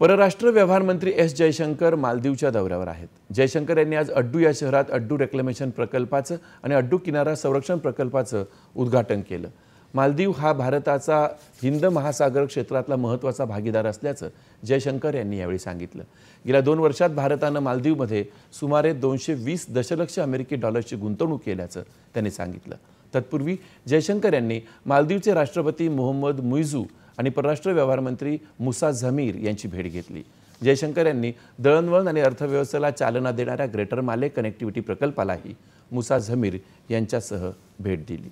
परराष्ट्र व्यवहार मंत्री एस जयशंकर मालदीवच्या दौऱ्यावर आहेत. जयशंकर यांनी आज अड्डू या शहरात अड्डू रेक्लेमेशन प्रकल्पाचं आणि अड्डू किनारा संरक्षण प्रकल्पाचं उद्घाटन केलं. मालदीव हा भारताचा हिंद महासागर क्षेत्रातला महत्त्वाचा भागीदार असल्याचं जयशंकर यांनी यावेळी सांगितलं. गेल्या दोन वर्षात भारतानं मालदीवमध्ये सुमारे दोनशे वीस दशलक्ष अमेरिकी डॉलर्सची गुंतवणूक केल्याचं त्यांनी सांगितलं. तत्पूर्वी जयशंकर यांनी मालदीवचे राष्ट्रपती मोहम्मद मुइझू आणि परराष्ट्र व्यवहार मंत्री मुसा झमीर यांची भेट घेतली. जयशंकर यांनी दळणवळण आणि अर्थव्यवस्थेला चालना देणाऱ्या ग्रेटर माले कनेक्टिव्हिटी प्रकल्पालाही मुसा झमीर यांच्यासह भेट दिली.